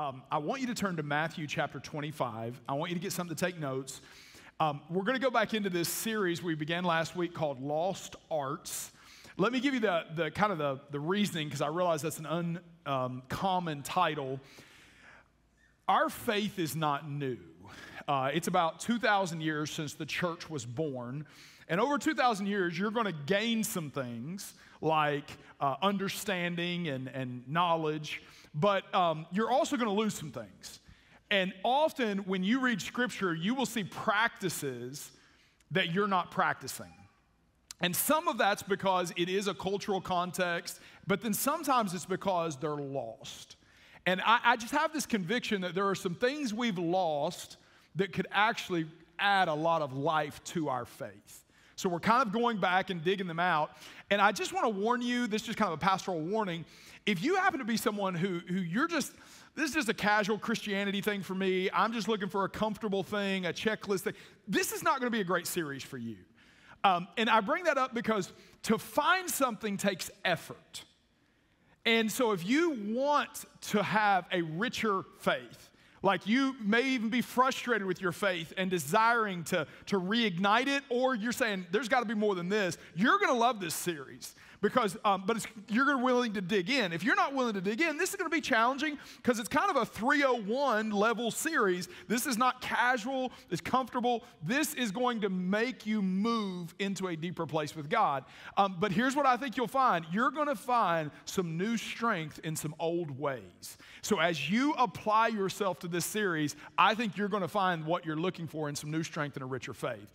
um, I want you to turn to Matthew chapter 25. I want you to get something to take notes. Um, we're going to go back into this series we began last week called Lost Arts. Let me give you the, the kind of the, the reasoning because I realize that's an uncommon um, title. Our faith is not new. Uh, it's about 2,000 years since the church was born. And over 2,000 years, you're going to gain some things like uh, understanding and, and knowledge, but um, you're also going to lose some things. And often when you read scripture, you will see practices that you're not practicing. And some of that's because it is a cultural context, but then sometimes it's because they're lost. And I, I, just have this conviction that there are some things we've lost that could actually add a lot of life to our faith. So we're kind of going back and digging them out. And I just want to warn you this is kind of a pastoral warning. If you happen to be someone who, who you're just, this is just a casual Christianity thing for me, I'm just looking for a comfortable thing, a checklist thing, this is not going to be a great series for you. Um, and I bring that up because to find something takes effort. And so if you want to have a richer faith, like you may even be frustrated with your faith and desiring to, to reignite it, or you're saying, there's got to be more than this. You're going to love this series because, um, but you're willing to dig in. If you're not willing to dig in, this is going to be challenging because it's kind of a 301 level series. This is not casual, it's comfortable. This is going to make you move into a deeper place with God. Um, but here's what I think you'll find you're going to find some new strength in some old ways. So as you apply yourself to this series, I think you're going to find what you're looking for in some new strength and a richer faith.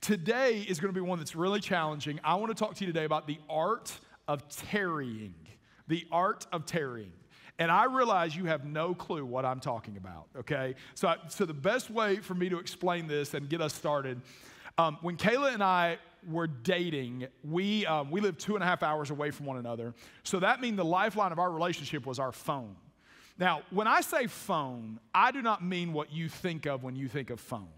Today is going to be one that's really challenging. I want to talk to you today about the art of tarrying. The art of tarrying. And I realize you have no clue what I'm talking about, okay? So, so the best way for me to explain this and get us started, um, when Kayla and I were dating, we, um, we lived two and a half hours away from one another. So that means the lifeline of our relationship was our phone. Now, when I say phone, I do not mean what you think of when you think of phone.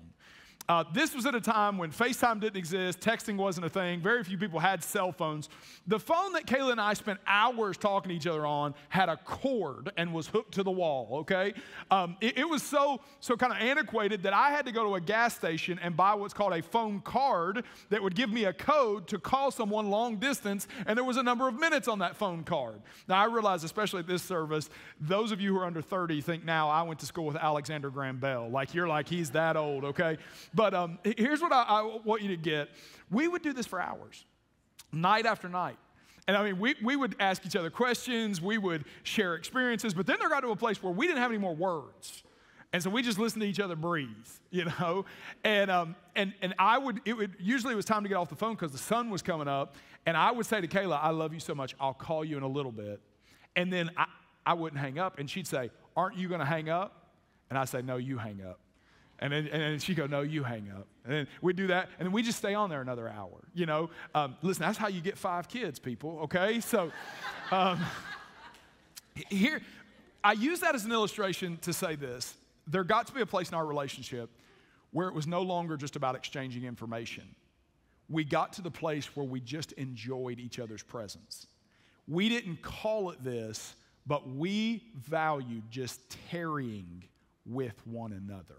Uh, this was at a time when FaceTime didn't exist, texting wasn't a thing, very few people had cell phones. The phone that Kayla and I spent hours talking to each other on had a cord and was hooked to the wall, okay? Um, it, it, was so, so kind of antiquated that I had to go to a gas station and buy what's called a phone card that would give me a code to call someone long distance, and there was a number of minutes on that phone card. Now, I realize, especially at this service, those of you who are under 30 think now I went to school with Alexander Graham Bell. Like, you're like, he's that old, okay? Um, here's what I, I want you to get. We would do this for hours, night after night. And I mean, we, we would ask each other questions, we would share experiences, but then there got to a place where we didn't have any more words. And so we just listened to each other breathe, you know? And, um, and, and I would, it would, usually it was time to get off the phone because the sun was coming up. And I would say to Kayla, I love you so much, I'll call you in a little bit. And then I, I wouldn't hang up. And she'd say, Aren't you going to hang up? And I say, No, you hang up. And then, and she'd go, No, you hang up. And then we'd do that. And then we just stay on there another hour. You know, um, listen, that's how you get five kids, people, okay? So um, here, I use that as an illustration to say this. There got to be a place in our relationship where it was no longer just about exchanging information. We got to the place where we just enjoyed each other's presence. We didn't call it this, but we valued just tarrying with one another.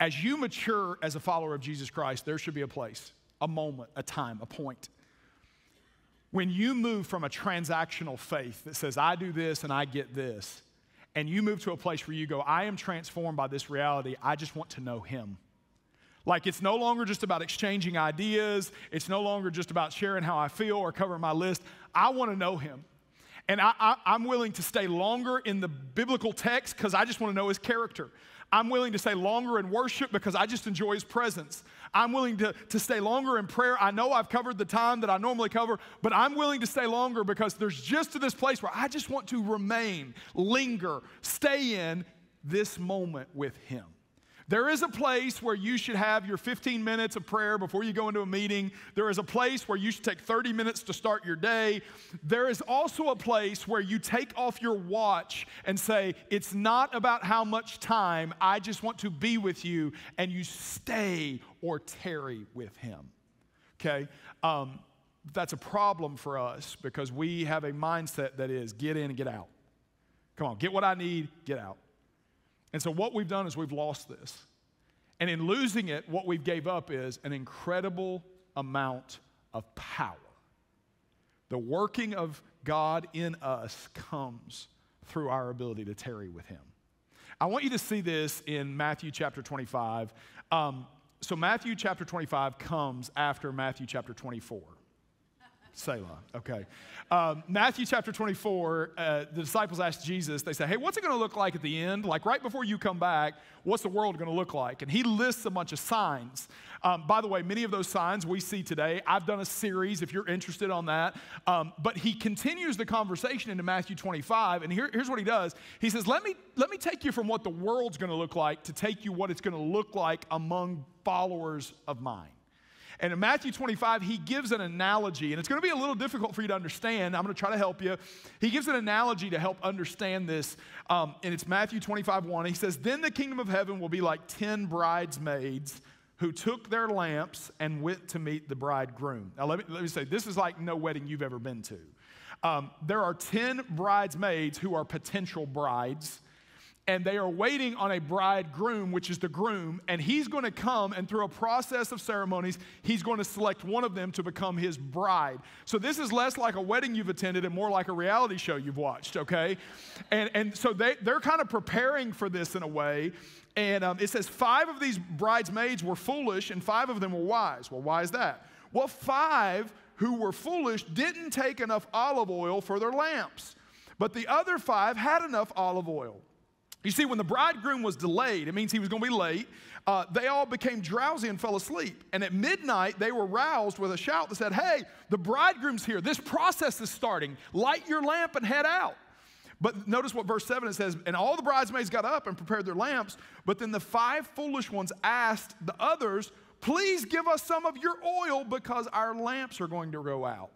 As you mature as a follower of Jesus Christ, there should be a place, a moment, a time, a point. When you move from a transactional faith that says, I do this and I get this, and you move to a place where you go, I am transformed by this reality, I just want to know Him. Like it's no longer just about exchanging ideas, it's no longer just about sharing how I feel or covering my list. I want to know Him. And I, am willing to stay longer in the biblical text because I just want to know his character. I'm willing to stay longer in worship because I just enjoy his presence. I'm willing to, to stay longer in prayer. I know I've covered the time that I normally cover, but I'm willing to stay longer because there's just to this place where I just want to remain, linger, stay in this moment with him. There is a place where you should have your 15 minutes of prayer before you go into a meeting. There is a place where you should take 30 minutes to start your day. There is also a place where you take off your watch and say, It's not about how much time, I just want to be with you, and you stay or tarry with Him. Okay? Um, that's a problem for us because we have a mindset that is get in and get out. Come on, get what I need, get out. And so what we've done is we've lost this. And in losing it, what we've gave up is an incredible amount of power. The working of God in us comes through our ability to tarry with Him. I want you to see this in Matthew chapter 25. Um, so, Matthew chapter 25 comes after Matthew chapter 24. Selah. Okay. Um, Matthew chapter 24, uh, the disciples ask Jesus, they say, Hey, what's it going to look like at the end? Like right before you come back, what's the world going to look like? And he lists a bunch of signs. Um, by the way, many of those signs we see today. I've done a series if you're interested on that. Um, but he continues the conversation into Matthew 25. And here, here's what he does He says, let me, let me take you from what the world's going to look like to take you what it's going to look like among followers of mine. And in Matthew 25, he gives an analogy, and it's going to be a little difficult for you to understand. I'm going to try to help you. He gives an analogy to help understand this, um, and it's Matthew 25, 1. He says, Then the kingdom of heaven will be like 10 bridesmaids who took their lamps and went to meet the bridegroom. Now, let me, let me say, this is like no wedding you've ever been to. Um, there are 10 bridesmaids who are potential brides and they are waiting on a bridegroom, which is the groom, and he's going to come and through a process of ceremonies, he's going to select one of them to become his bride. So this is less like a wedding you've attended and more like a reality show you've watched, okay? And, and so they, they're kind of preparing for this in a way. And um, it says five of these bridesmaids were foolish and five of them were wise. Well, why is that? Well, five who were foolish didn't take enough olive oil for their lamps, but the other five had enough olive oil. You see, when the bridegroom was delayed, it means he was going to be late. Uh, they all became drowsy and fell asleep. And at midnight, they were roused with a shout that said, Hey, the bridegroom's here. This process is starting. Light your lamp and head out. But notice what verse 7 it says, and all the bridesmaids got up and prepared their lamps. But then the five foolish ones asked the others, Please give us some of your oil because our lamps are going to go out.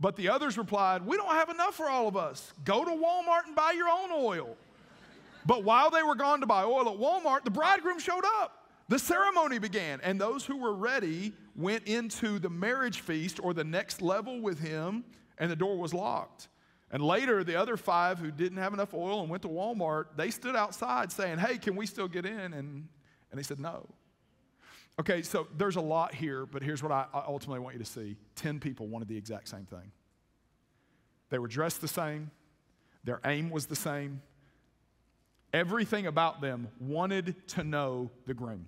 But the others replied, We don't have enough for all of us. Go to Walmart and buy your own oil. But while they were gone to buy oil at Walmart, the bridegroom showed up. The ceremony began, and those who were ready went into the marriage feast or the next level with him, and the door was locked. And later, the other five who didn't have enough oil and went to Walmart, they stood outside saying, Hey, can we still get in? And, and they said, No. Okay, so there's a lot here, but here's what I ultimately want you to see 10 people wanted the exact same thing. They were dressed the same, their aim was the same, Everything about them wanted to know the groom.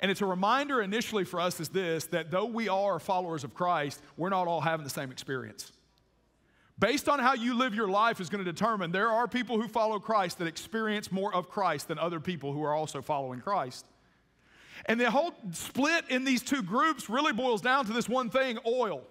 And it's a reminder initially for us is this that though we are followers of Christ, we're not all having the same experience. Based on how you live your life is going to determine there are people who follow Christ that experience more of Christ than other people who are also following Christ. And the whole split in these two groups really boils down to this one thing oil.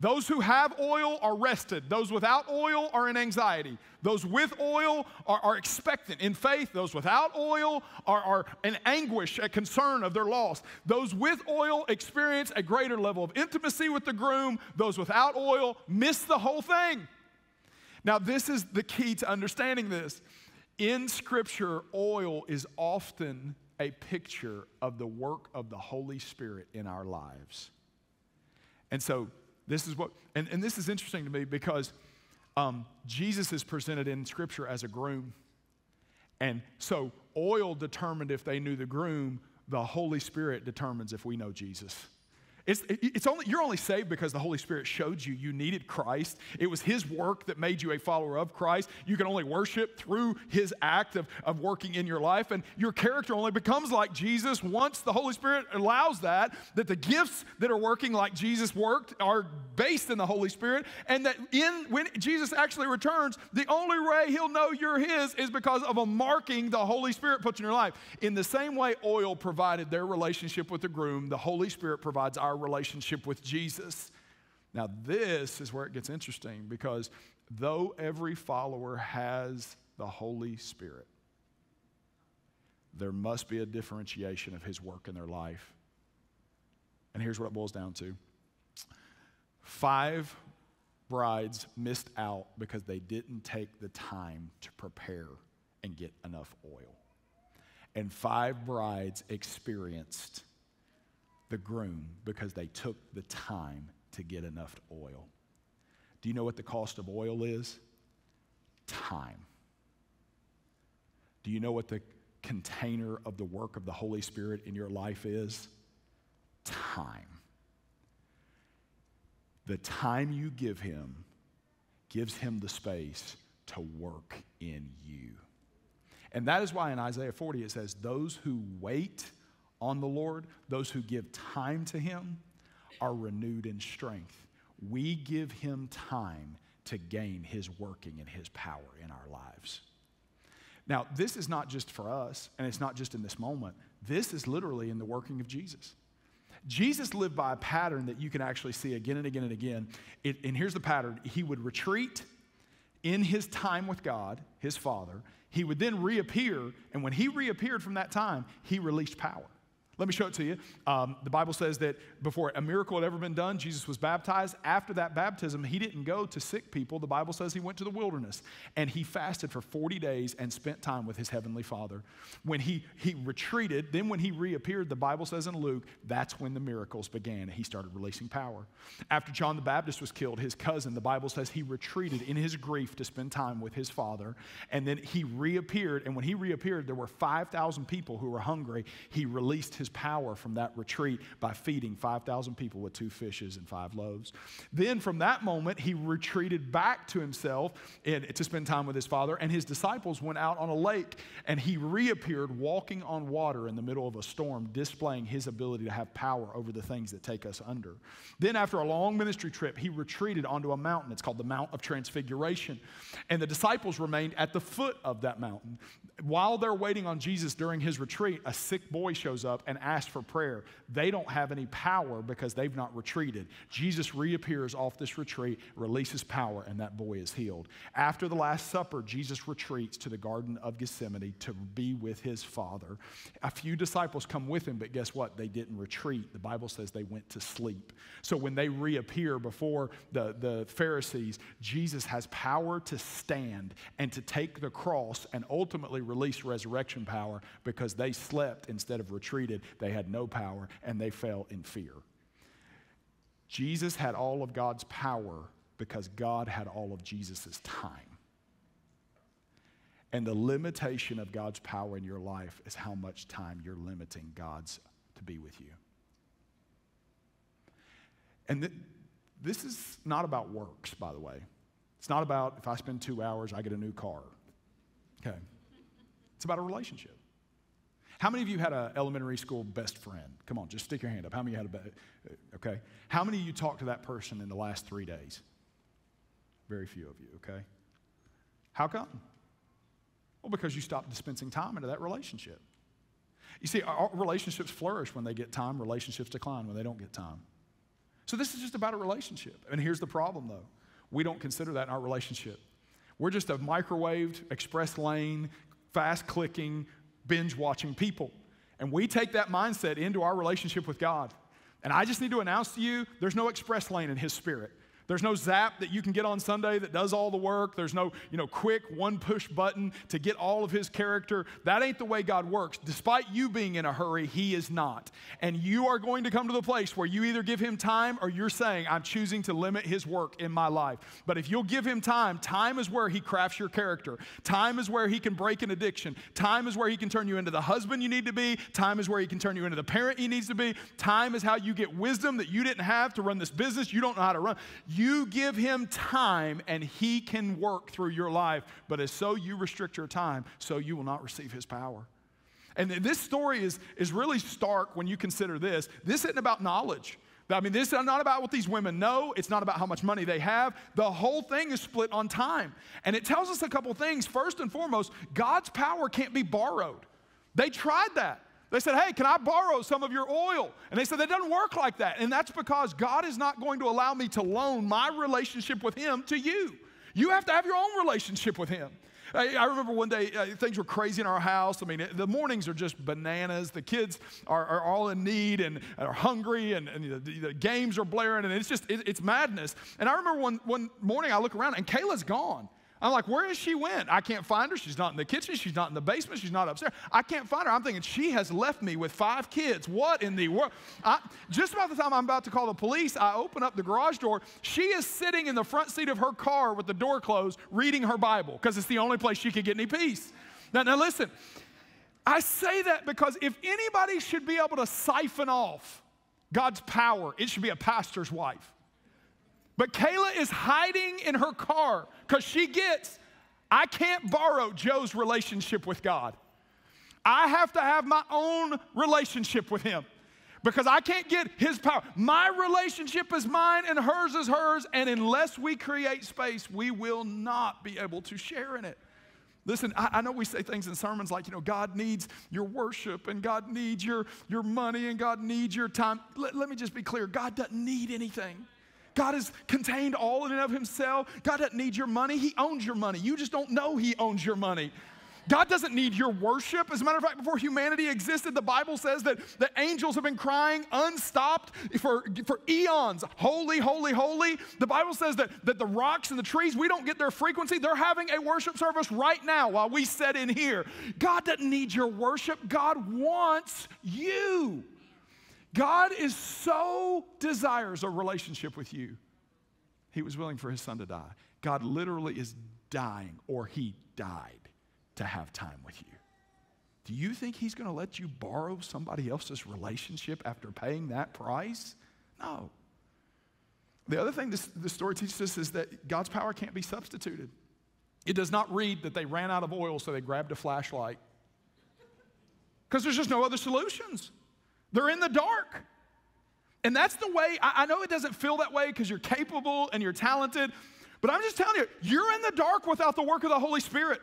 Those who have oil are rested. Those without oil are in anxiety. Those with oil are, are expectant in faith. Those without oil are, are in anguish at concern of their loss. Those with oil experience a greater level of intimacy with the groom. Those without oil miss the whole thing. Now, this is the key to understanding this. In Scripture, oil is often a picture of the work of the Holy Spirit in our lives. And so, this is what, and, and this is interesting to me because um, Jesus is presented in Scripture as a groom. And so oil determined if they knew the groom, the Holy Spirit determines if we know Jesus. It's, it's only, you're only saved because the Holy Spirit showed you you needed Christ. It was His work that made you a follower of Christ. You can only worship through His act of, of working in your life. And your character only becomes like Jesus once the Holy Spirit allows that, that the gifts that are working like Jesus worked are based in the Holy Spirit. And that in, when Jesus actually returns, the only way He'll know you're His is because of a marking the Holy Spirit puts in your life. In the same way oil provided their relationship with the groom, the Holy Spirit provides our relationship with Jesus. Now, this is where it gets interesting because though every follower has the Holy Spirit, there must be a differentiation of his work in their life. And here's what it boils down to five brides missed out because they didn't take the time to prepare and get enough oil. And five brides experienced the groom because they took the time to get enough oil. Do you know what the cost of oil is? Time. Do you know what the container of the work of the Holy Spirit in your life is? Time. The time you give Him gives Him the space to work in you. And that is why in Isaiah 40 it says, Those who wait on the Lord, those who give time to Him, are renewed in strength. We give Him time to gain His working and His power in our lives. Now, this is not just for us, and it's not just in this moment. This is literally in the working of Jesus. Jesus lived by a pattern that you can actually see again and again and again. It, and here's the pattern He would retreat in his time with God, his Father. He would then reappear, and when he reappeared from that time, he released power. Let me show it to you. Um, the Bible says that before a miracle had ever been done, Jesus was baptized. After that baptism, he didn't go to sick people. The Bible says he went to the wilderness and he fasted for 40 days and spent time with his heavenly Father. When he, he retreated, then when he reappeared, the Bible says in Luke, that's when the miracles began he started releasing power. After John the Baptist was killed, his cousin, the Bible says he retreated in his grief to spend time with his father. And then he reappeared. And when he reappeared, there were 5,000 people who were hungry. He released his power from that retreat by feeding 5,000 people with two fishes and five loaves. Then from that moment, he retreated back to himself and, to spend time with his father, and his disciples went out on a lake, and he reappeared walking on water in the middle of a storm, displaying his ability to have power over the things that take us under. Then, after a long ministry trip, he retreated onto a mountain. It's called the Mount of Transfiguration. And the disciples remained at the foot of that mountain. While they're waiting on Jesus during his retreat, a sick boy shows up and asks for prayer. They don't have any power because they've not retreated. Jesus reappears off this retreat, releases power, and that boy is healed. After the Last Supper, Jesus retreats to the Garden of Gethsemane to be with his Father. A few disciples come with him, but guess what? They didn't retreat. The Bible says they went to sleep. So when they reappear before the, the Pharisees, Jesus has power to stand and to take the cross and ultimately release resurrection power because they slept instead of retreated. They had no power and they fell in fear. Jesus had all of God's power because God had all of Jesus' time. And the limitation of God's power in your life is how much time you're limiting God's to be with you. And th- this is not about works, by the way. It's not about if I spend two hours, I get a new car. Okay. It's about a relationship. How many of you had an elementary school best friend? Come on, just stick your hand up. How many had a best? Okay. How many of you talked to that person in the last three days? Very few of you, okay? How come? Well, because you stopped dispensing time into that relationship. You see, our relationships flourish when they get time, relationships decline when they don't get time. So this is just about a relationship. And here's the problem though we don't consider that in our relationship. We're just a microwaved, express lane, fast clicking, binge watching people. And we take that mindset into our relationship with God. And I just need to announce to you there's no express lane in His Spirit. There's no zap that you can get on Sunday that does all the work. There's no, you know, quick one push button to get all of his character. That ain't the way God works. Despite you being in a hurry, he is not. And you are going to come to the place where you either give him time or you're saying, I'm choosing to limit his work in my life. But if you'll give him time, time is where he crafts your character. Time is where he can break an addiction. Time is where he can turn you into the husband you need to be. Time is where he can turn you into the parent he needs to be. Time is how you get wisdom that you didn't have to run this business you don't know how to run. Give him time and he can work through your life. But as so you restrict your time, so you will not receive his power. And this story is, is really stark when you consider this. This isn't about knowledge. I mean, this is not about what these women know. It's not about how much money they have. The whole thing is split on time. And it tells us a couple things. First and foremost, God's power can't be borrowed. They tried that. They said, Hey, can I borrow some of your oil? And they said, That doesn't work like that. And that's because God is not going to allow me to loan my relationship with Him to you. You have to have your own relationship with Him. I remember one day uh, things were crazy in our house. I mean, the mornings are just bananas. The kids are, are all in need and are hungry, and, and the, the, games are blaring, and it's just, it, it's madness. And I remember one, one morning I look around, and Kayla's gone. I'm like, where is she went? I can't find her. She's not in the kitchen. She's not in the basement. She's not upstairs. I can't find her. I'm thinking, she has left me with five kids. What in the world? I, just about the time I'm about to call the police, I open up the garage door. She is sitting in the front seat of her car with the door closed, reading her Bible because it's the only place she could get any peace. Now, now listen, I say that because if anybody should be able to siphon off God's power, it should be a pastor's wife. But Kayla is hiding in her car because she gets, I can't borrow Joe's relationship with God. I have to have my own relationship with Him because I can't get His power. My relationship is mine and hers is hers, and unless we create space, we will not be able to share in it. Listen, I, I, know we say things in sermons like, you know, God needs your worship and God needs your, your money and God needs your time. Let, let me just be clear God doesn't need anything. God is contained all in and of himself. God doesn't need your money. He owns your money. You just don't know he owns your money. God doesn't need your worship. As a matter of fact, before humanity existed, the Bible says that the angels have been crying unstopped for, for eons. Holy, holy, holy. The Bible says that, that the rocks and the trees, we don't get their frequency. They're having a worship service right now while we sit in here. God doesn't need your worship. God wants you. God is so desires a relationship with you. He was willing for his son to die. God literally is dying, or he died to have time with you. Do you think he's going to let you borrow somebody else's relationship after paying that price? No. The other thing this, this story teaches us is that God's power can't be substituted. It does not read that they ran out of oil, so they grabbed a flashlight. Because there's just no other solutions. They're in the dark. And that's the way, I, I know it doesn't feel that way because you're capable and you're talented, but I'm just telling you, you're in the dark without the work of the Holy Spirit.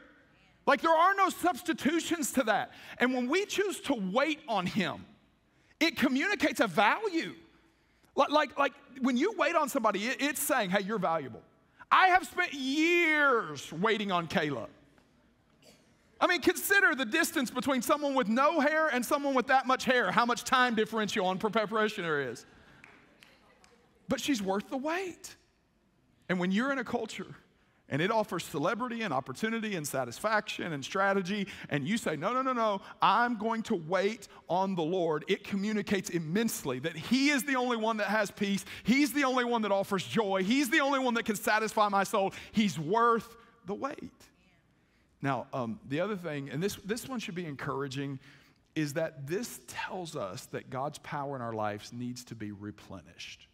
Like there are no substitutions to that. And when we choose to wait on Him, it communicates a value. Like, like, like when you wait on somebody, it, it's saying, hey, you're valuable. I have spent years waiting on Kayla. I mean, consider the distance between someone with no hair and someone with that much hair, how much time differential on preparation there is. But she's worth the wait. And when you're in a culture and it offers celebrity and opportunity and satisfaction and strategy, and you say, No, no, no, no, I'm going to wait on the Lord, it communicates immensely that He is the only one that has peace. He's the only one that offers joy. He's the only one that can satisfy my soul. He's worth the wait. Now, um, the other thing, and this, this one should be encouraging, is that this tells us that God's power in our lives needs to be replenished.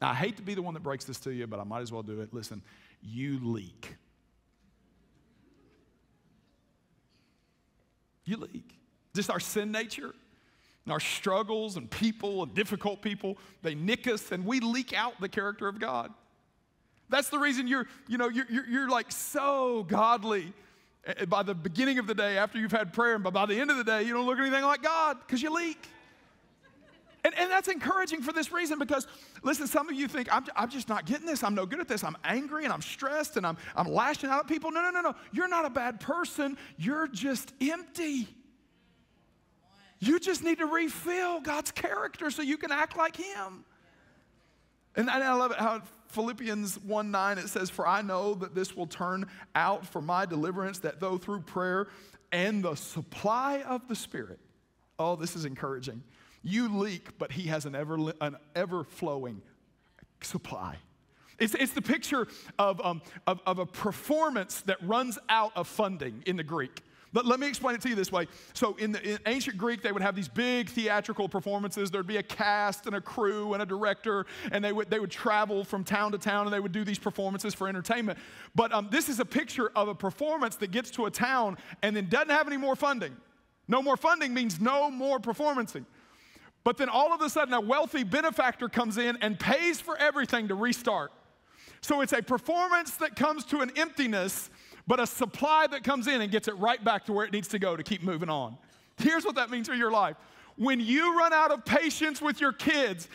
Now, I hate to be the one that breaks this to you, but I might as well do it. Listen, you leak. You leak. Just our sin nature and our struggles and people and difficult people, they nick us and we leak out the character of God. That's the reason you're, you know, you're, you're, you're like so godly by the beginning of the day after you've had prayer, but by the end of the day, you don't look anything like God because you leak. And, and that's encouraging for this reason because, listen, some of you think, I'm, I'm just not getting this. I'm no good at this. I'm angry and I'm stressed and I'm, I'm lashing out at people. No, no, no, no. You're not a bad person. You're just empty. You just need to refill God's character so you can act like Him. And I love it how Philippians 1 9, it says, For I know that this will turn out for my deliverance, that though through prayer and the supply of the Spirit, oh, this is encouraging. You leak, but he has an ever, an ever flowing supply. It's, it's the picture of, um, of, of a performance that runs out of funding in the Greek. But let me explain it to you this way. So, in, the, in ancient Greek, they would have these big theatrical performances. There'd be a cast and a crew and a director, and they would, they would travel from town to town and they would do these performances for entertainment. But um, this is a picture of a performance that gets to a town and then doesn't have any more funding. No more funding means no more performancing. But then all of a sudden, a wealthy benefactor comes in and pays for everything to restart. So it's a performance that comes to an emptiness but a supply that comes in and gets it right back to where it needs to go to keep moving on. Here's what that means for your life. When you run out of patience with your kids,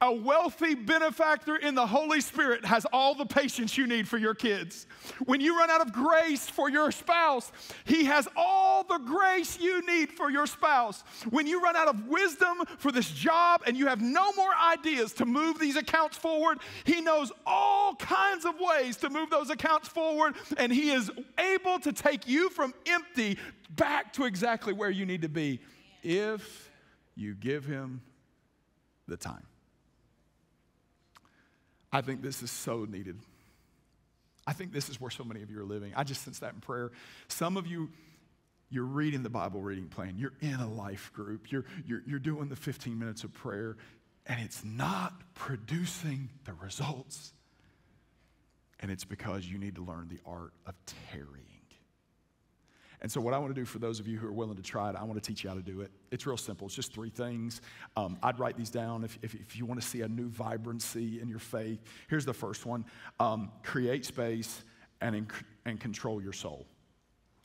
a wealthy benefactor in the Holy Spirit has all the patience you need for your kids. When you run out of grace for your spouse, He has all the grace you need for your spouse. When you run out of wisdom for this job and you have no more ideas to move these accounts forward, He knows all kinds of ways to move those accounts forward, and He is able to take you from empty back to exactly where you need to be if you give Him the time. I think this is so needed. I think this is where so many of you are living. I just sense that in prayer. Some of you, you're reading the Bible reading plan, you're in a life group, you're, you're, you're doing the 15 minutes of prayer, and it's not producing the results. And it's because you need to learn the art of tarrying. And so, what I want to do for those of you who are willing to try it, I want to teach you how to do it. It's real simple. It's just three things. Um, I'd write these down if, if, if, you want to see a new vibrancy in your faith. Here's the first one um, create space and, and control your soul.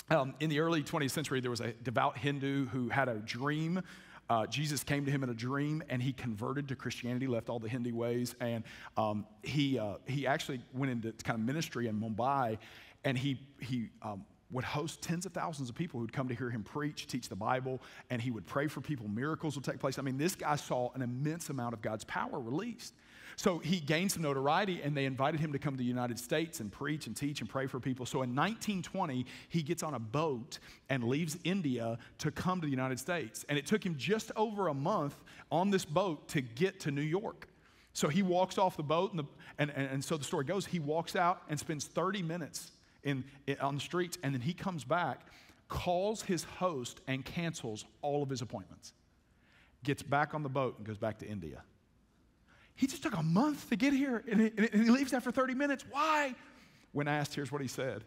Um, in the early 20th century, there was a devout Hindu who had a dream. Uh, Jesus came to him in a dream and he converted to Christianity, left all the Hindu ways, and um, he, uh, he actually went into kind of ministry in Mumbai and he, he um, would host tens of thousands of people who'd come to hear him preach, teach the Bible, and he would pray for people. Miracles would take place. I mean, this guy saw an immense amount of God's power released. So he gained some notoriety, and they invited him to come to the United States and preach and teach and pray for people. So in 1920, he gets on a boat and leaves India to come to the United States. And it took him just over a month on this boat to get to New York. So he walks off the boat, and, the, and, and, and so the story goes he walks out and spends 30 minutes in, in, on the streets, and then he comes back, calls his host, and cancels all of his appointments. Gets back on the boat and goes back to India. He just took a month to get here and he, and he leaves after 30 minutes. Why? When asked, here's what he said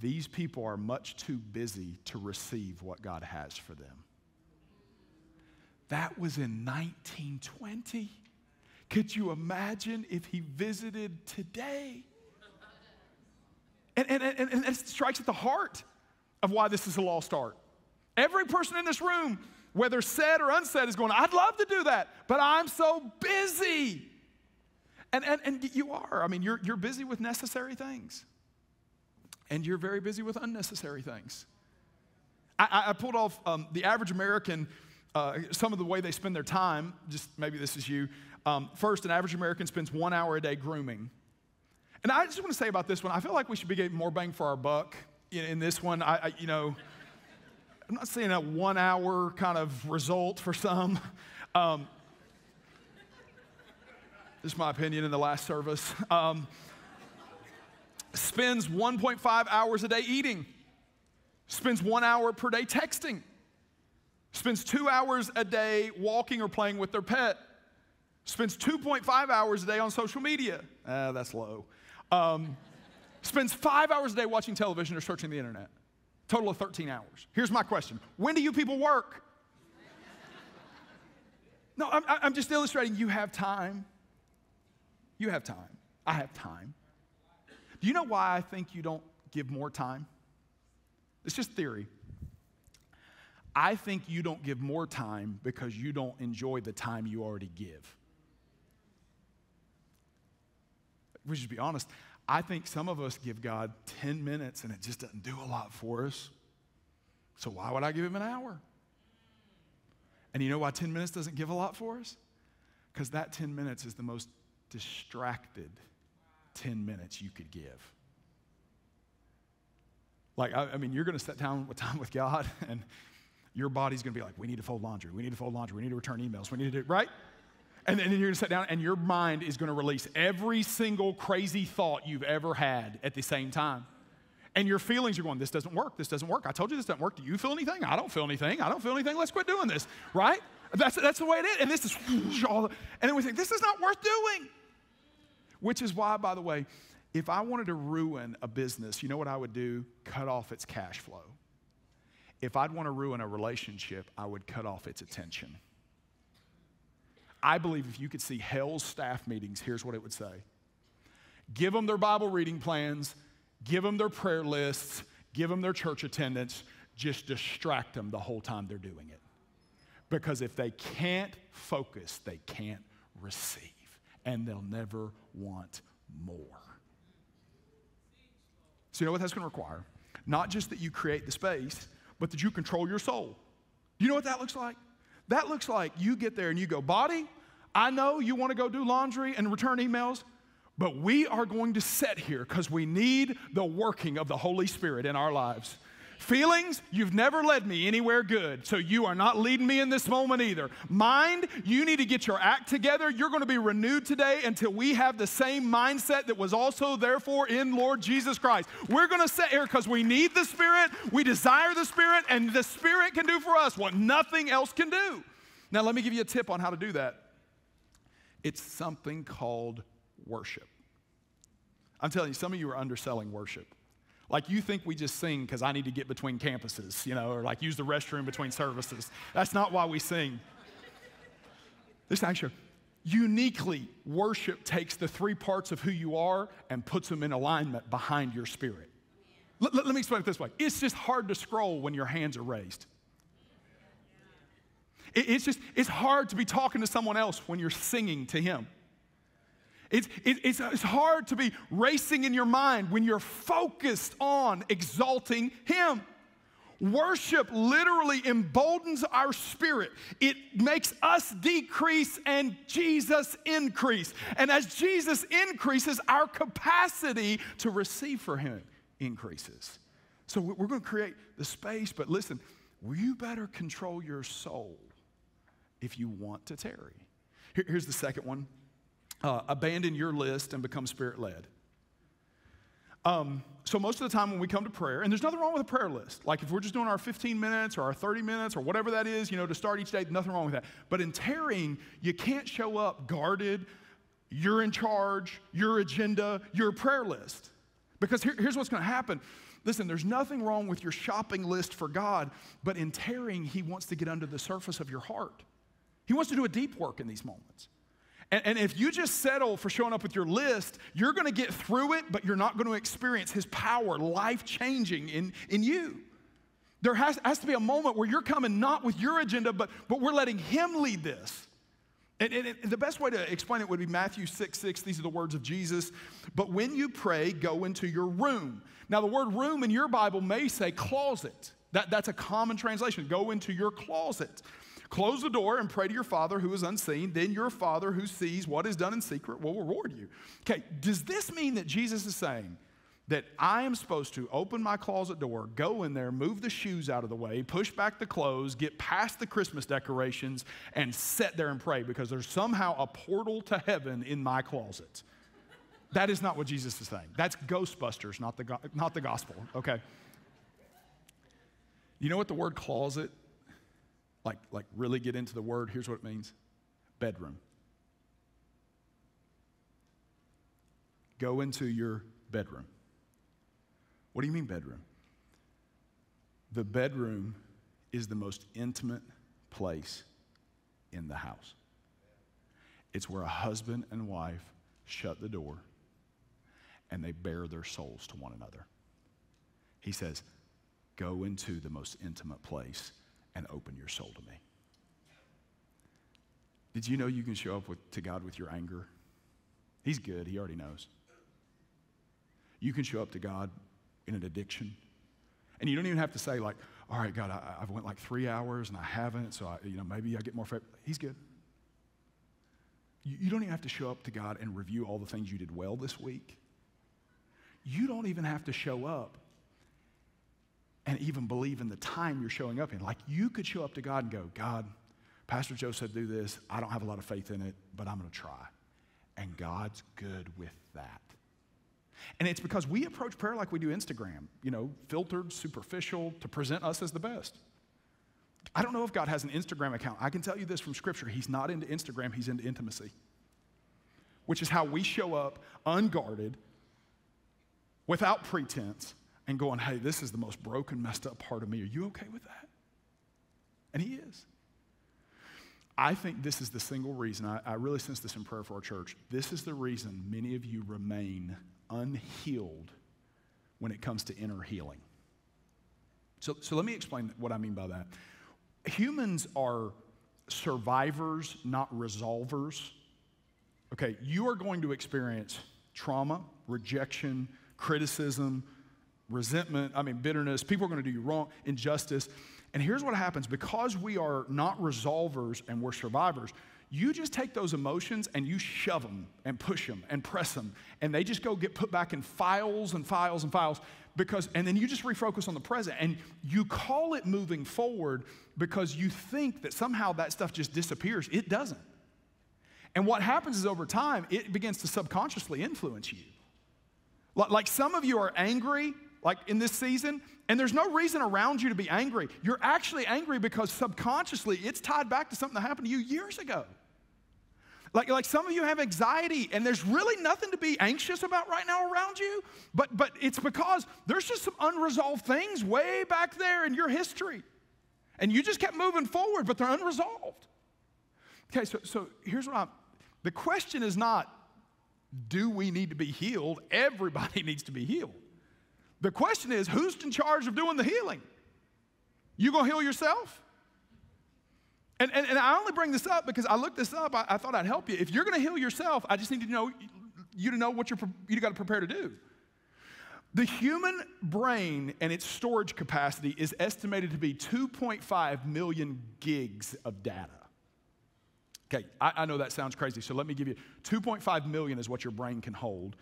These people are much too busy to receive what God has for them. That was in 1920. Could you imagine if he visited today? And, and, and, and it strikes at the heart of why this is a lost art. Every person in this room whether said or unsaid, is going, I'd love to do that, but I'm so busy. And, and, and you are. I mean, you're, you're busy with necessary things, and you're very busy with unnecessary things. I, I pulled off um, the average American, uh, some of the way they spend their time, just maybe this is you. Um, first, an average American spends one hour a day grooming. And I just want to say about this one, I feel like we should be getting more bang for our buck in, in this one. I, I you know, I'm not saying a one hour kind of result for some. Um, this is my opinion in the last service. Um, spends 1.5 hours a day eating, spends one hour per day texting, spends two hours a day walking or playing with their pet, spends 2.5 hours a day on social media. Uh, that's low. Um, spends five hours a day watching television or searching the internet. Total of 13 hours. Here's my question When do you people work? No, I'm, I'm just illustrating you have time. You have time. I have time. Do you know why I think you don't give more time? It's just theory. I think you don't give more time because you don't enjoy the time you already give. We should be honest. I think some of us give God 10 minutes and it just doesn't do a lot for us. So why would I give him an hour? And you know why 10 minutes doesn't give a lot for us? Because that 10 minutes is the most distracted 10 minutes you could give. Like, I, I mean, you're going to sit down with time with God, and your body's going to be like, we need to fold laundry, we need to fold laundry, we need to return emails, we need to do, right? And then you're going to sit down and your mind is going to release every single crazy thought you've ever had at the same time. And your feelings are going, this doesn't work, this doesn't work. I told you this doesn't work. Do you feel anything? I don't feel anything. I don't feel anything. Let's quit doing this, right? That's, that's the way it is. And this is, and then we think, this is not worth doing. Which is why, by the way, if I wanted to ruin a business, you know what I would do? Cut off its cash flow. If I'd want to ruin a relationship, I would cut off its attention. I believe if you could see hell's staff meetings, here's what it would say give them their Bible reading plans, give them their prayer lists, give them their church attendance, just distract them the whole time they're doing it. Because if they can't focus, they can't receive, and they'll never want more. So, you know what that's going to require? Not just that you create the space, but that you control your soul. Do You know what that looks like? That looks like you get there and you go, Body, I know you want to go do laundry and return emails, but we are going to sit here because we need the working of the Holy Spirit in our lives. Feelings, you've never led me anywhere good, so you are not leading me in this moment either. Mind, you need to get your act together. You're going to be renewed today until we have the same mindset that was also therefore in Lord Jesus Christ. We're going to sit here because we need the Spirit, we desire the Spirit, and the Spirit can do for us what nothing else can do. Now, let me give you a tip on how to do that. It's something called worship. I'm telling you, some of you are underselling worship. Like you think we just sing because I need to get between campuses, you know, or like use the restroom between services. That's not why we sing. This actually, uniquely, worship takes the three parts of who you are and puts them in alignment behind your spirit. L- let me explain it this way it's just hard to scroll when your hands are raised. It, it's just, it's hard to be talking to someone else when you're singing to Him. It's, it, it's, it's hard to be racing in your mind when you're focused on exalting Him. Worship literally emboldens our spirit. It makes us decrease and Jesus increase. And as Jesus increases, our capacity to receive for Him increases. So we're going to create the space, but listen, you better control your soul if you want to tarry. Here's the second one uh, abandon your list and become spirit led. Um, so most of the time when we come to prayer, and there's nothing wrong with a prayer list. Like if we're just doing our 15 minutes or our 30 minutes or whatever that is, you know, to start each day, nothing wrong with that. But in tarrying, you can't show up guarded. You're in charge. Your agenda. Your prayer list. Because here, here's what's going to happen. Listen, there's nothing wrong with your shopping list for God, but in tarrying, He wants to get under the surface of your heart. He wants to do a deep work in these moments. And, and if you just settle for showing up with your list, you're going to get through it, but you're not going to experience His power, life changing in, in you. There has, has to be a moment where you're coming not with your agenda, but, but we're letting Him lead this. And, and, and, the best way to explain it would be Matthew 6 6. These are the words of Jesus. But when you pray, go into your room. Now, the word room in your Bible may say closet. That, that's a common translation. Go into your closet. Close the door and pray to your Father who is unseen. Then your Father who sees what is done in secret will reward you. Okay, does this mean that Jesus is saying that I am supposed to open my closet door, go in there, move the shoes out of the way, push back the clothes, get past the Christmas decorations, and sit there and pray because there's somehow a portal to heaven in my closet? That is not what Jesus is saying. That's Ghostbusters, not the, not the gospel, okay? You know what the word closet like, like really get into the word, here's what it means bedroom. Go into your bedroom. What do you mean, bedroom? The bedroom is the most intimate place in the house. It's where a husband and wife shut the door and they bare their souls to one another. He says, Go into the most intimate place and open your soul to me. Did you know you can show up with, to God with your anger? He's good, He already knows. You can show up to God in an addiction. And you don't even have to say, like, all right, God, I, have went like three hours and I haven't, so I, you know, maybe I get more faith. He's good. You, you don't even have to show up to God and review all the things you did well this week. You don't even have to show up and even believe in the time you're showing up in. Like you could show up to God and go, God, Pastor Joe said do this. I don't have a lot of faith in it, but I'm going to try. And God's good with that. And it's because we approach prayer like we do Instagram, you know, filtered, superficial, to present us as the best. I don't know if God has an Instagram account. I can tell you this from Scripture He's not into Instagram, He's into intimacy, which is how we show up unguarded, without pretense, and going, hey, this is the most broken, messed up part of me. Are you okay with that? And he is. I think this is the single reason, I, I, really sense this in prayer for our church. This is the reason many of you remain unhealed when it comes to inner healing. So, so let me explain what I mean by that. Humans are survivors, not resolvers. Okay, you are going to experience trauma, rejection, criticism, resentment, I mean, bitterness. People are going to do you wrong, injustice. And here's what happens because we are not resolvers and we're survivors, you just take those emotions and you shove them and push them and press them, and they just go get put back in files and files and files because, and then you just refocus on the present and you call it moving forward because you think that somehow that stuff just disappears. It doesn't. And what happens is over time, it begins to subconsciously influence you. Like some of you are angry, like in this season, and there's no reason around you to be angry. You're actually angry because subconsciously it's tied back to something that happened to you years ago. Like, like some of you have anxiety, and there's really nothing to be anxious about right now around you, but, but it's because there's just some unresolved things way back there in your history. And you just kept moving forward, but they're unresolved. Okay, so, so here's what I'm the question is not, do we need to be healed? Everybody needs to be healed. The question is, who's in charge of doing the healing? You gonna heal yourself? And, and, and, I only bring this up because I looked this up. I, I thought I'd help you. If you're to heal yourself, I just need to know you to know what you're you got to prepare to do. The human brain and its storage capacity is estimated to be 2.5 million gigs of data. Okay, I, I know that sounds crazy, so let me give you 2.5 million is what your brain can hold.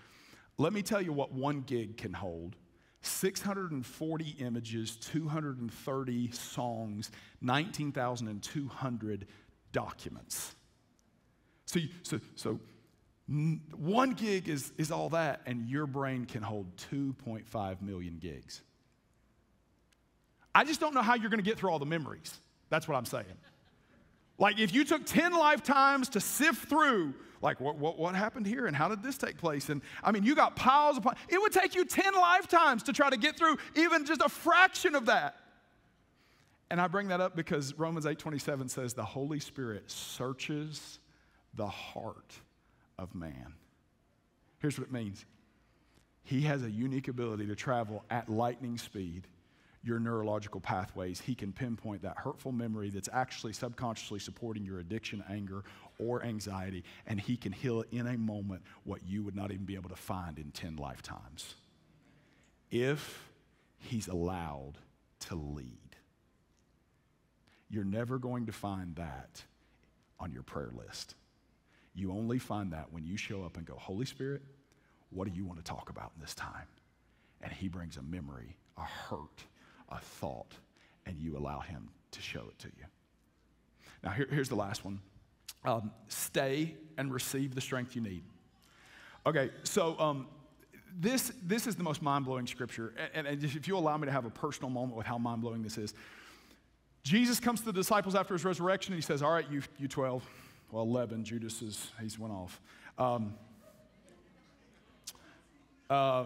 Let me tell you what one gig can hold. 640 images, 230 songs, 19,200 documents. So, so, so one gig is, is all that, and your brain can hold 2.5 million gigs. I just don't know how you're going to get through all the memories. That's what I'm saying. Like, if you took 10 lifetimes to sift through like, what, what, what happened here and how did this take place? And I mean, you got piles upon, it would take you 10 lifetimes to try to get through even just a fraction of that. And I bring that up because Romans 8:27 says the Holy Spirit searches the heart of man. Here's what it means. He has a unique ability to travel at lightning speed your neurological pathways, he can pinpoint that hurtful memory that's actually subconsciously supporting your addiction, anger, or anxiety, and he can heal in a moment what you would not even be able to find in 10 lifetimes. If he's allowed to lead. You're never going to find that on your prayer list. You only find that when you show up and go, Holy Spirit, what do you want to talk about in this time? And he brings a memory, a hurt, a thought, and you allow Him to show it to you. Now, here, here's the last one um, stay and receive the strength you need. Okay, so um, this, this is the most mind blowing scripture. And, and if you allow me to have a personal moment with how mind blowing this is, Jesus comes to the disciples after his resurrection and he says, All right, you, you 12, well, 11, Judas is, he's went off. Um, uh,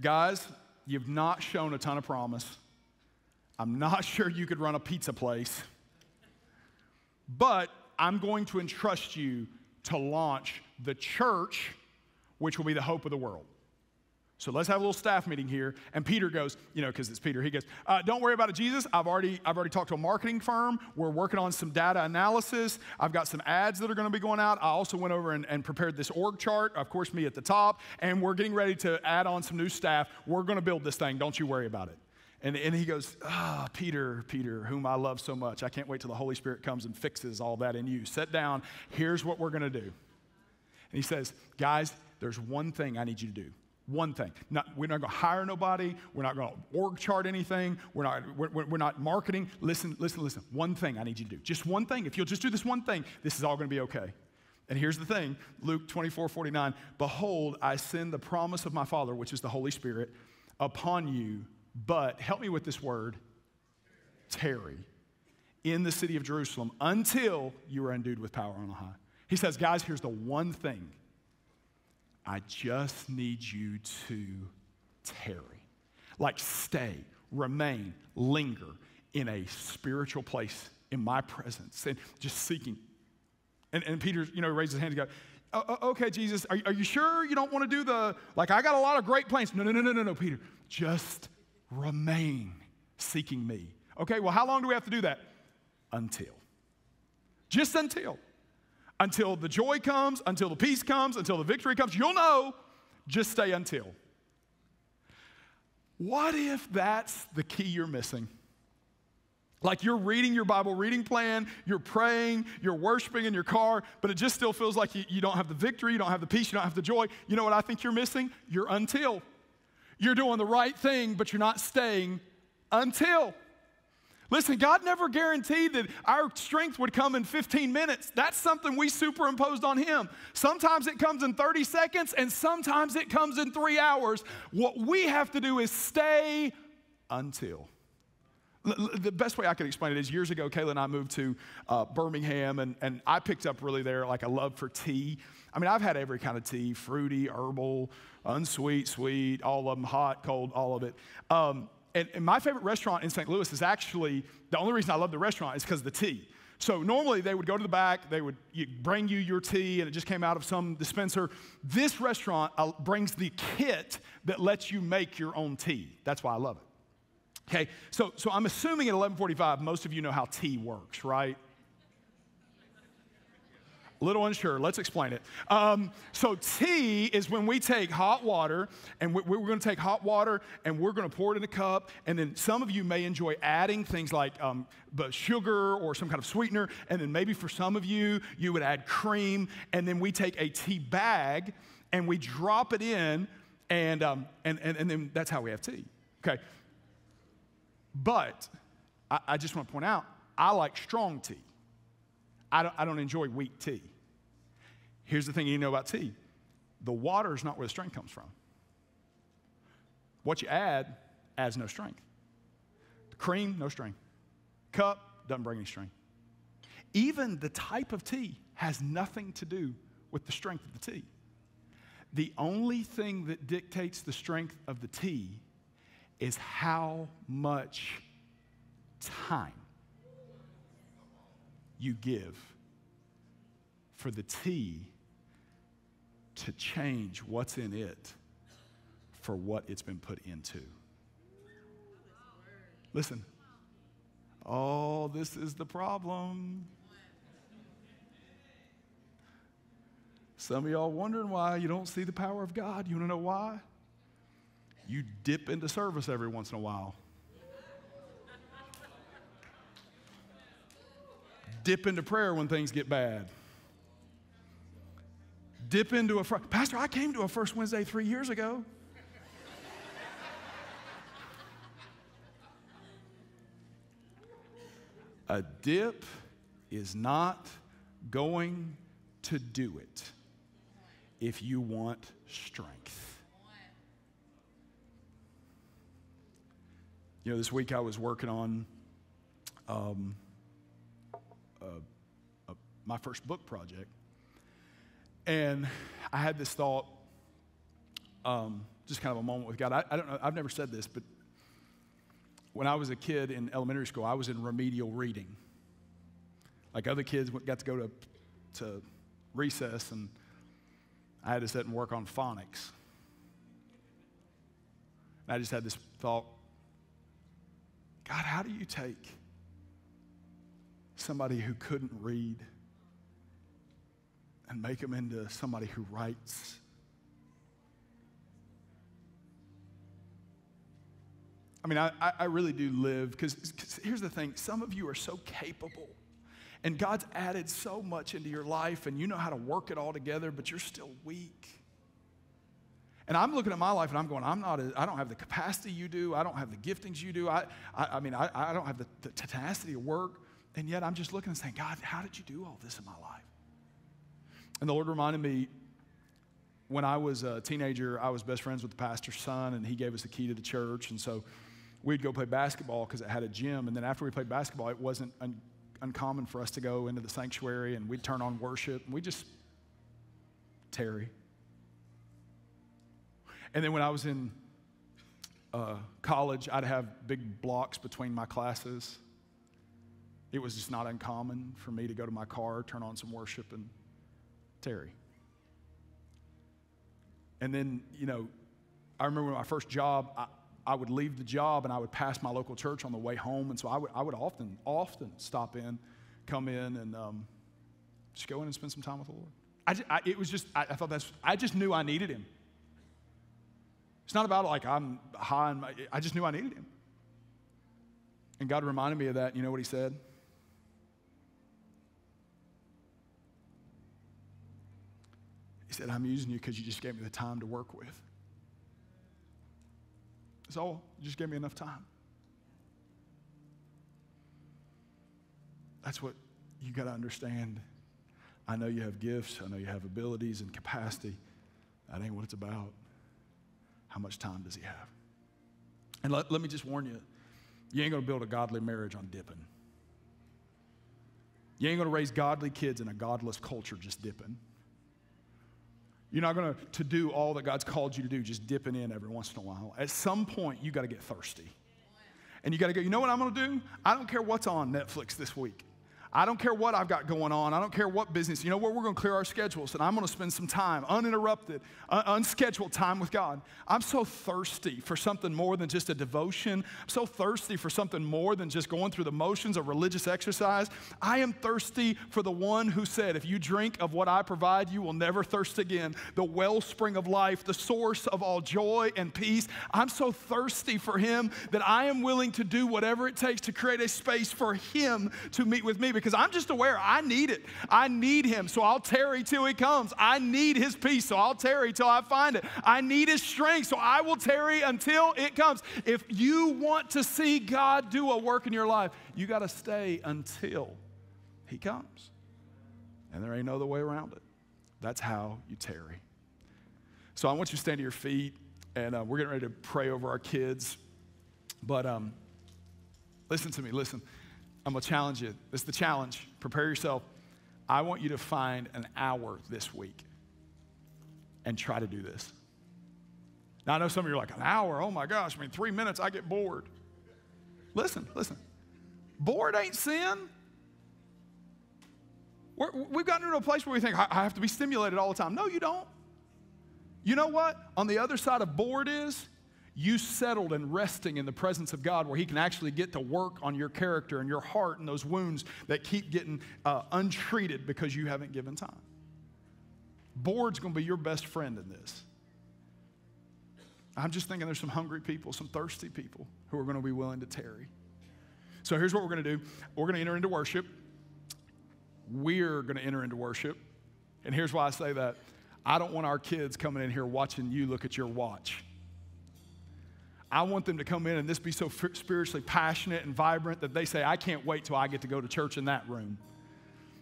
guys, you've not shown a ton of promise. I'm not sure you could run a pizza place, but I'm going to entrust you to launch the church, which will be the hope of the world. So let's have a little staff meeting here. And Peter goes, you know, because it's Peter, he goes, uh, don't worry about it, Jesus. I've already, I've already talked to a marketing firm. We're working on some data analysis. I've got some ads that are going to be going out. I also went over and, and prepared this org chart, of course, me at the top. And we're getting ready to add on some new staff. We're going to build this thing. Don't you worry about it. And, and he goes, Ah, oh, Peter, Peter, whom I love so much. I can't wait till the Holy Spirit comes and fixes all that in you. Sit down. Here's what we're going to do. And he says, Guys, there's one thing I need you to do. One thing. Not, we're not going to hire nobody. We're not going to org chart anything. We're not, we're, we're not marketing. Listen, listen, listen. One thing I need you to do. Just one thing. If you'll just do this one thing, this is all going to be okay. And here's the thing Luke 24 49. Behold, I send the promise of my Father, which is the Holy Spirit, upon you but, help me with this word, tarry in the city of Jerusalem until you are endued with power on high. He says, guys, here's the one thing I just need you to tarry. Like stay, remain, linger in a spiritual place in my presence and just seeking. And, and Peter, you know, raised his hand and go, oh, oh, okay, Jesus, are, are you sure you don't want to do the, like, I got a lot of great plans. No, no, no, no, no, no, Peter. Just remain seeking me. Okay, well, how long do we have to do that? Until. Just until. Until the joy comes, until the peace comes, until the victory comes. You'll know, just stay until. What if that's the key you're missing? Like you're reading your Bible reading plan, you're praying, you're worshiping in your car, but it just still feels like you, you don't have the victory, you don't have the peace, you don't have the joy. You know what I think you're missing? Your until. You're doing the right thing, but you're not staying until. Listen, God never guaranteed that our strength would come in 15 minutes. That's something we superimposed on Him. Sometimes it comes in 30 seconds, and sometimes it comes in three hours. What we have to do is stay until. The best way I could explain it is years ago, Kayla and I moved to uh, Birmingham, and, and I picked up really there like a love for tea. I mean, I've had every kind of tea fruity, herbal, unsweet, sweet, all of them, hot, cold, all of it. Um, and, and my favorite restaurant in St. Louis is actually the only reason I love the restaurant is because of the tea. So normally they would go to the back, they would bring you your tea, and it just came out of some dispenser. This restaurant uh, brings the kit that lets you make your own tea. That's why I love it. Okay, so, so I'm assuming at 1145, most of you know how tea works, right? Little unsure. Let's explain it. Um, so, tea is when we take hot water, and we, we're going to take hot water and we're going to pour it in a cup. And then some of you may enjoy adding things like um, sugar or some kind of sweetener. And then maybe for some of you, you would add cream. And then we take a tea bag and we drop it in, and, um, and, and, and then that's how we have tea. Okay, but I, I just want to point out, I like strong tea. I don't, I don't enjoy weak tea. Here's the thing you know about tea the water is not where the strength comes from. What you add adds no strength. The cream, no strength. Cup doesn't bring any strength. Even the type of tea has nothing to do with the strength of the tea. The only thing that dictates the strength of the tea is how much time you give for the tea to change what's in it for what it's been put into. Listen. Oh, this is the problem. Some of y'all wondering why you don't see the power of God. You want to know why? You dip into service every once in a while. dip into prayer when things get bad. Dip into a fr- pastor. I came to a first Wednesday three years ago. a dip is not going to do it if you want strength. You know, this week I was working on um, my first book project, and I had this thought, um, just kind of a moment with God. I, I don't know, I've never said this, but when I was a kid in elementary school, I was in remedial reading. Like other kids got to go to, to recess, and I had to sit and work on phonics. And I just had this thought God, how do you take somebody who couldn't read and make them into somebody who writes? I mean, I, I really do live, because here's the thing some of you are so capable, and God's added so much into your life, and you know how to work it all together, but you're still weak. And I'm looking at my life and I'm going, I'm not, a, I don't have the capacity you do. I don't have the giftings you do. I, I, I mean, I, I don't have the, the tenacity to work. And yet I'm just looking and saying, God, how did you do all this in my life? And the Lord reminded me when I was a teenager, I was best friends with the pastor's son, and he gave us the key to the church. And so we'd go play basketball because it had a gym. And then after we played basketball, it wasn't un- uncommon for us to go into the sanctuary and we'd turn on worship. And we just, tarry, and then when I was in uh, college, I'd have big blocks between my classes. It was just not uncommon for me to go to my car, turn on some worship, and tarry. And then, you know, I remember my first job, I, I would leave the job and I would pass my local church on the way home. And so I would, I would often, often stop in, come in, and um, just go in and spend some time with the Lord. I, I it was just, I, I thought that's, I just knew I needed Him. It's not about like I'm high and I just knew I needed him. And God reminded me of that. You know what he said? He said, I'm using you because you just gave me the time to work with. That's all. You just gave me enough time. That's what you got to understand. I know you have gifts, I know you have abilities and capacity. That ain't what it's about. How much time does he have? And let, let me just warn you you ain't gonna build a godly marriage on dipping. You ain't gonna raise godly kids in a godless culture just dipping. You're not going to, to do all that God's called you to do, just dipping in every once in a while. At some point, you got to get thirsty. And you got to go, you know what I'm going to do? I don't care what's on Netflix this week. I don't care what I've got going on. I don't care what business. You know what? We're going to clear our schedules and I'm going to spend some time, uninterrupted, uh, unscheduled time with God. I'm so thirsty for something more than just a devotion. I'm so thirsty for something more than just going through the motions of religious exercise. I am thirsty for the one who said, If you drink of what I provide, you will never thirst again. The wellspring of life, the source of all joy and peace. I'm so thirsty for him that I am willing to do whatever it takes to create a space for him to meet with me because I'm just aware I need it. I need Him, so I'll tarry till He comes. I need His peace, so I'll tarry till I find it. I need His strength, so I will tarry until it comes. If you want to see God do a work in your life, you got to stay until He comes. And there ain't no other way around it. That's how you tarry. So I want you to stand to your feet, and uh, we're getting ready to pray over our kids. But um, listen to me, listen. I'm going to challenge you. This is the challenge. Prepare yourself. I want you to find an hour this week and try to do this. Now, I know some of you are like, an hour? Oh my gosh, I mean, three minutes, I get bored. Listen, listen. Bored ain't sin. we have gotten into a place where we think, I have to be stimulated all the time. No, you don't. You know what? On the other side of bored is you settled and resting in the presence of God where He can actually get to work on your character and your heart and those wounds that keep getting uh, untreated because you haven't given time. Bored's going to be your best friend in this. I'm just thinking there's some hungry people, some thirsty people who are going to be willing to tarry. So here's what we're going to do we're going to enter into worship. We're going to enter into worship. And here's why I say that I don't want our kids coming in here watching you look at your watch. I want them to come in and this be so spiritually passionate and vibrant that they say, I can't wait till I get to go to church in that room.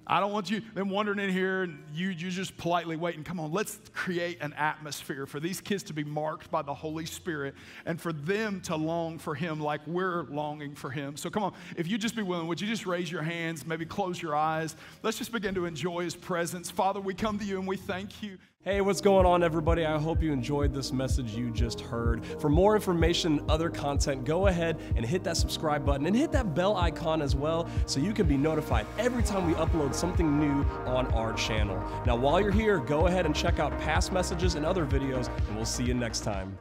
I don't want you them wandering in here and you you just politely waiting. Come on, let's create an atmosphere for these kids to be marked by the Holy Spirit and for them to long for Him like we're longing for Him. So come on, if you just be willing, would you just raise your hands, maybe close your eyes? Let's just begin to enjoy His presence. Father, we come to you and we thank you. Hey, what's going on, everybody? I hope you enjoyed this message you just heard. For more information and other content, go ahead and hit that subscribe button and hit that bell icon as well so you can be notified every time we upload something new on our channel. Now, while you're here, go ahead and check out past messages and other videos, and we'll see you next time.